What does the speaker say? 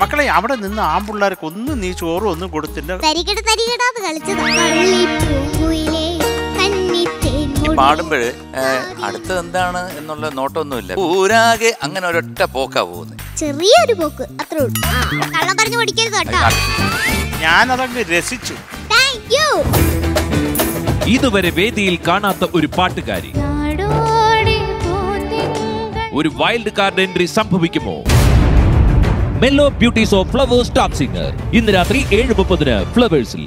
മക്കളെ അവിടെ നിന്ന് ആമ്പിള്ളേർക്ക് ഒന്നും നീ ചോറും ഒന്നും കൊടുത്തില്ല. പാടുമ്പോൾ അടുത്തത് എന്താണ് എന്നുള്ള നോട്ടമൊന്നുമില്ല. ഊരാകെ അങ്ങനെ ഒരൊറ്റ പോക്കാ പോകുന്നത് ചെറിയൊരു പോക്ക് അത്രേ ഉള്ളൂ. കള്ളം പറഞ്ഞു പഠിക്കരുത് കേട്ടോ. ഞാനതങ്ങ് രസിച്ചു. ഇതുവരെ വേദിയിൽ കാണാത്ത ഒരു പാട്ടുകാരി. ഒരു വൈൽഡ് കാർഡ് എൻട്രി സംഭവിക്കുമോ? Mellow beauties of Flowers top singer ഇന്ന് രാത്രി ഏഴ് മുപ്പതിന് ഫ്ലവേഴ്സിൽ